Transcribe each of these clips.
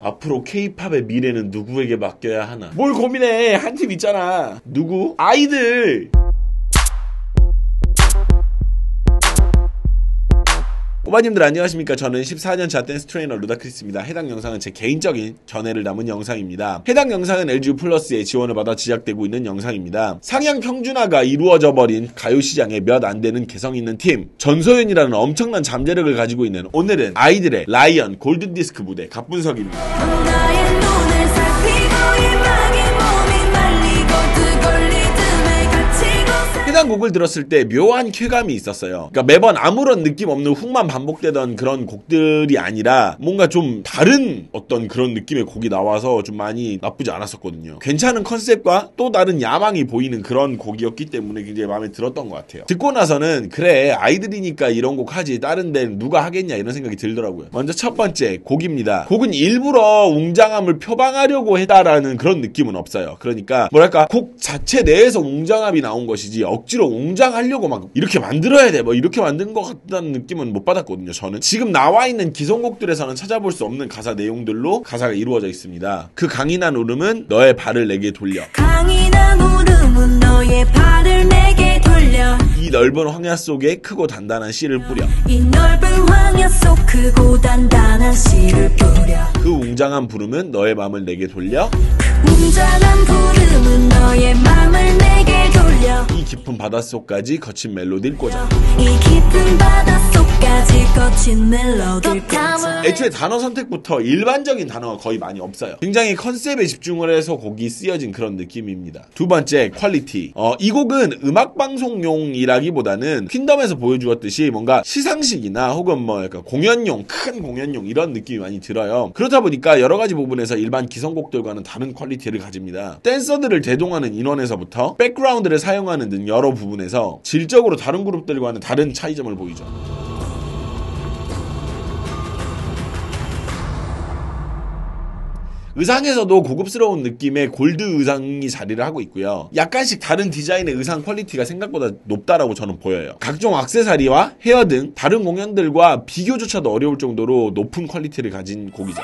앞으로 케이팝의 미래는 누구에게 맡겨야 하나? 뭘 고민해? 한 팀 있잖아. 누구? 아이들! 오바님들 안녕하십니까? 저는 14년차 댄스 트레이너 루다크리스입니다. 해당 영상은 제 개인적인 견해를 담은 영상입니다. 해당 영상은 LG 플러스의 지원을 받아 제작되고 있는 영상입니다. 상향 평준화가 이루어져 버린 가요시장에 몇 안 되는 개성 있는 팀. 전소연이라는 엄청난 잠재력을 가지고 있는 오늘은 아이들의 라이언 골든디스크 무대 갑분석입니다 곡을 들었을 때 묘한 쾌감이 있었어요. 그러니까 매번 아무런 느낌 없는 훅만 반복되던 그런 곡들이 아니라 뭔가 좀 다른 어떤 그런 느낌의 곡이 나와서 좀 많이 나쁘지 않았었거든요. 괜찮은 컨셉과 또 다른 야망이 보이는 그런 곡이었기 때문에 굉장히 마음에 들었던 것 같아요. 듣고 나서는 그래 아이들이니까 이런 곡 하지 다른 데는 누가 하겠냐 이런 생각이 들더라고요. 먼저 첫 번째 곡입니다. 곡은 일부러 웅장함을 표방하려고 했다라는 그런 느낌은 없어요. 그러니까 뭐랄까 곡 자체 내에서 웅장함이 나온 것이지 억지로 웅장하려고 막 이렇게 만들어야 돼. 뭐 이렇게 만든 것 같다는 느낌은 못 받았거든요. 저는. 지금 나와 있는 기성곡들에서는 찾아볼 수 없는 가사 내용들로 가사가 이루어져 있습니다. 그 강인한 울음은 너의 발을 내게 돌려. 강인한 울음은 너의 발을 내게 돌려. 이 넓은 황야 속에 크고 단단한 씨를 뿌려. 이 넓은 황야 속 크고 단단한 씨를 뿌려. 그 웅장한 부름은 너의 마음을 내게 돌려. 웅장한 부름은 너의 맘을 내게 돌려 바닷속까지 거친 멜로디를 꽂아 애초에 단어 선택부터 일반적인 단어가 거의 많이 없어요. 굉장히 컨셉에 집중을 해서 곡이 쓰여진 그런 느낌입니다. 두 번째, 퀄리티. 어, 이 곡은 음악 방송용이라기보다는 퀸덤에서 보여주었듯이 뭔가 시상식이나 혹은 뭐 약간 공연용, 큰 공연용 이런 느낌이 많이 들어요. 그렇다 보니까 여러 가지 부분에서 일반 기성곡들과는 다른 퀄리티를 가집니다. 댄서들을 대동하는 인원에서부터 백그라운드를 사용하는 등 여러 부분에서 질적으로 다른 그룹들과는 다른 차이점을 보이죠. 의상에서도 고급스러운 느낌의 골드 의상이 자리를 하고 있고요. 약간씩 다른 디자인의 의상 퀄리티가 생각보다 높다라고 저는 보여요. 각종 악세사리와 헤어 등 다른 공연들과 비교조차도 어려울 정도로 높은 퀄리티를 가진 곡이죠.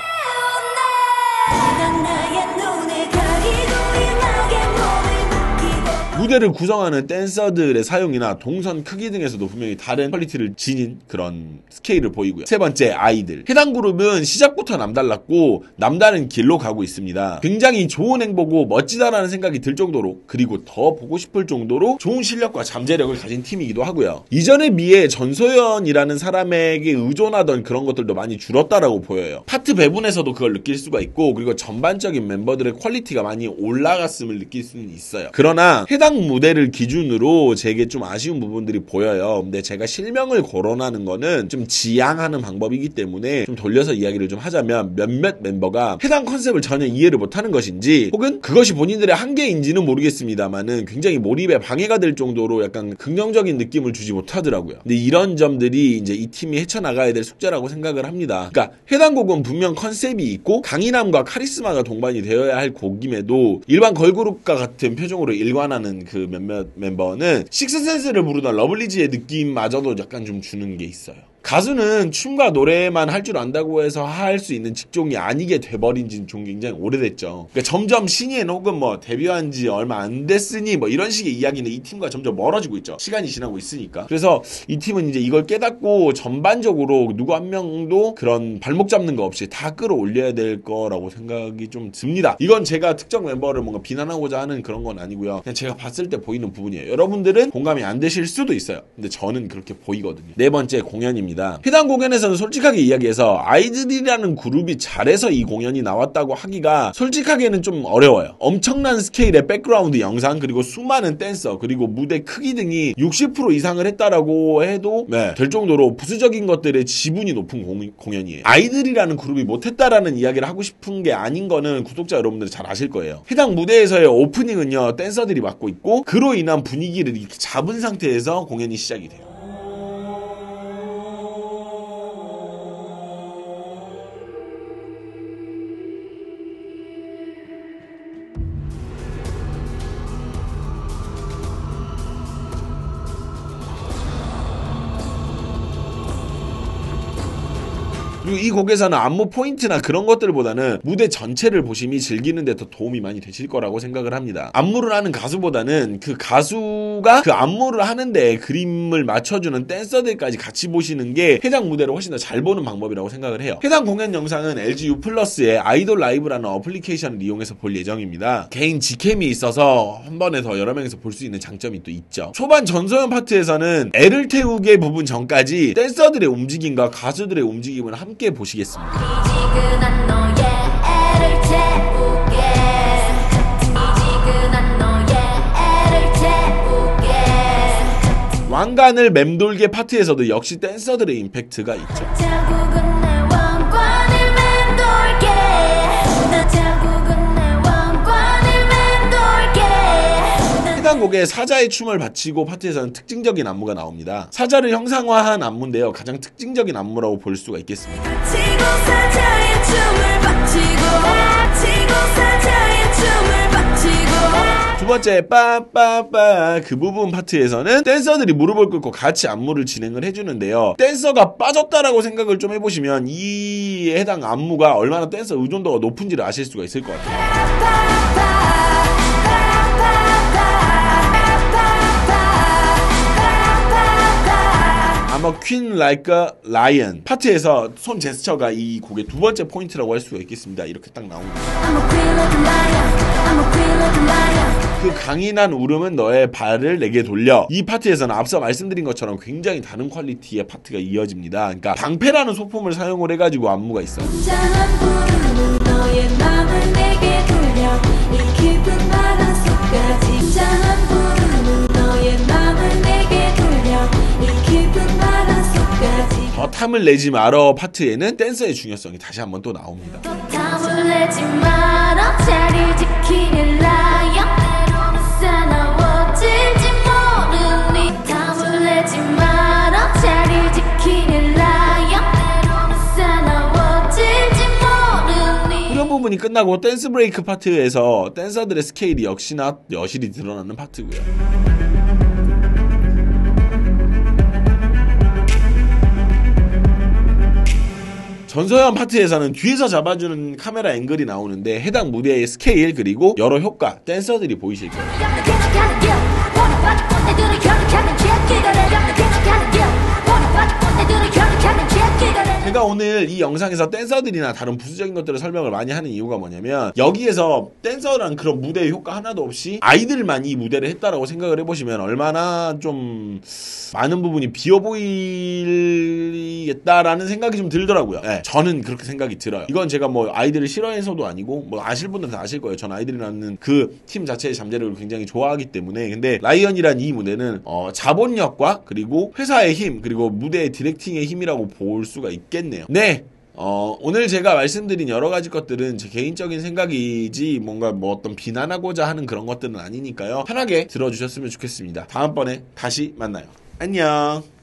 무대를 구성하는 댄서들의 사용이나 동선 크기 등에서도 분명히 다른 퀄리티를 지닌 그런 스케일을 보이고요. 세 번째, 아이들. 해당 그룹은 시작부터 남달랐고 남다른 길로 가고 있습니다. 굉장히 좋은 행보고 멋지다라는 생각이 들 정도로 그리고 더 보고 싶을 정도로 좋은 실력과 잠재력을 가진 팀이기도 하고요. 이전에 비해 전소연이라는 사람에게 의존하던 그런 것들도 많이 줄었다라고 보여요. 파트 배분에서도 그걸 느낄 수가 있고 그리고 전반적인 멤버들의 퀄리티가 많이 올라갔음을 느낄 수는 있어요. 그러나 해당 무대를 기준으로 제게 좀 아쉬운 부분들이 보여요. 근데 제가 실명을 거론하는 거는 좀 지양하는 방법이기 때문에 좀 돌려서 이야기를 좀 하자면 몇몇 멤버가 해당 컨셉을 전혀 이해를 못하는 것인지 혹은 그것이 본인들의 한계인지는 모르겠습니다만은 굉장히 몰입에 방해가 될 정도로 약간 긍정적인 느낌을 주지 못하더라고요. 근데 이런 점들이 이제 이 팀이 헤쳐나가야 될 숙제라고 생각을 합니다. 그러니까 해당 곡은 분명 컨셉이 있고 강인함과 카리스마가 동반이 되어야 할 곡임에도 일반 걸그룹과 같은 표정으로 일관하는 그 몇몇 멤버는 식스센스를 부르던 러블리즈의 느낌마저도 약간 좀 주는 게 있어요. 가수는 춤과 노래만 할 줄 안다고 해서 할 수 있는 직종이 아니게 돼버린 지는 좀 굉장히 오래됐죠. 그러니까 점점 신인 혹은 뭐 데뷔한 지 얼마 안 됐으니 뭐 이런 식의 이야기는 이 팀과 점점 멀어지고 있죠. 시간이 지나고 있으니까. 그래서 이 팀은 이제 이걸 깨닫고 전반적으로 누구 한 명도 그런 발목 잡는 거 없이 다 끌어올려야 될 거라고 생각이 좀 듭니다. 이건 제가 특정 멤버를 뭔가 비난하고자 하는 그런 건 아니고요. 그냥 제가 봤을 때 보이는 부분이에요. 여러분들은 공감이 안 되실 수도 있어요. 근데 저는 그렇게 보이거든요. 네 번째 공연입니다. 해당 공연에서는 솔직하게 이야기해서 아이들이라는 그룹이 잘해서 이 공연이 나왔다고 하기가 솔직하게는 좀 어려워요. 엄청난 스케일의 백그라운드 영상 그리고 수많은 댄서 그리고 무대 크기 등이 60% 이상을 했다라고 해도 네, 될 정도로 부수적인 것들의 지분이 높은 공, 공연이에요. 아이들이라는 그룹이 못했다라는 이야기를 하고 싶은 게 아닌 거는 구독자 여러분들이 잘 아실 거예요. 해당 무대에서의 오프닝은요 댄서들이 맡고 있고 그로 인한 분위기를 이렇게 잡은 상태에서 공연이 시작이 돼요. 그리고 이 곡에서는 안무 포인트나 그런 것들보다는 무대 전체를 보심이 즐기는 데 더 도움이 많이 되실 거라고 생각을 합니다. 안무를 하는 가수보다는 그 가수가 그 안무를 하는데 그림을 맞춰주는 댄서들까지 같이 보시는 게 해당 무대를 훨씬 더 잘 보는 방법이라고 생각을 해요. 해당 공연 영상은 LG U 플러스의 아이돌 라이브라는 어플리케이션을 이용해서 볼 예정입니다. 개인 직캠이 있어서 한 번에 더 여러 명이서 볼 수 있는 장점이 또 있죠. 초반 전소연 파트에서는 애를 태우게 부분 전까지 댄서들의 움직임과 가수들의 움직임을 함께 보시겠습니다. 애를 태우게 왕관을 맴돌게 파트에서도 역시 댄서들의 임팩트가 있죠. 해당 곡에 사자의 춤을 바치고 파트에서는 특징적인 안무가 나옵니다. 사자를 형상화한 안무인데요. 가장 특징적인 안무라고 볼 수가 있겠습니다. 두 번째 빠빠빠 그 부분 파트에서는 댄서들이 무릎을 꿇고 같이 안무를 진행을 해주는데요. 댄서가 빠졌다라고 생각을 좀 해보시면 이 해당 안무가 얼마나 댄서 의존도가 높은지를 아실 수가 있을 것 같아요. 아마 퀸 like a lion 파트에서 손 제스처가 이 곡의 두 번째 포인트라고 할 수가 있겠습니다. 이렇게 딱 나옵니다. Queen queen 그 강인한 울음은 너의 발을 내게 돌려. 이 파트에서는 앞서 말씀드린 것처럼 굉장히 다른 퀄리티의 파트가 이어집니다. 그러니까 방패라는 소품을 사용을 해가지고 안무가 있어요. 너의 맘을 내게 돌려 이 깊은 바다 속까지 탐을 내지 말어 파트에는 댄서의 중요성이 다시 한번 또 나옵니다. 후렴 부분이 끝나고 dance break 파트에서 댄서들의 스케일이 역시나 여실히 드러나는 파트고요. 전소연 파트에서는 뒤에서 잡아주는 카메라 앵글이 나오는데 해당 무대의 스케일 그리고 여러 효과 댄서들이 보이실 거예요. 제가 오늘 이 영상에서 댄서들이나 다른 부수적인 것들을 설명을 많이 하는 이유가 뭐냐면 여기에서 댄서나 그런 무대의 효과 하나도 없이 아이들만 이 무대를 했다라고 생각을 해보시면 얼마나 좀 많은 부분이 비어 보이겠다라는 생각이 좀 들더라고요. 예, 저는 그렇게 생각이 들어요. 이건 제가 뭐 아이들을 싫어해서도 아니고 뭐 아실 분들은 다 아실 거예요. 전 아이들이라는 그 팀 자체의 잠재력을 굉장히 좋아하기 때문에 근데 LION이란 이 무대는 어, 자본력과 그리고 회사의 힘 그리고 무대의 directing의 힘이라고 볼 수가 있겠네요. 네. 어, 오늘 제가 말씀드린 여러 가지 것들은 제 개인적인 생각이지 뭔가 뭐 어떤 비난하고자 하는 그런 것들은 아니니까요. 편하게 들어주셨으면 좋겠습니다. 다음번에 다시 만나요. 안녕.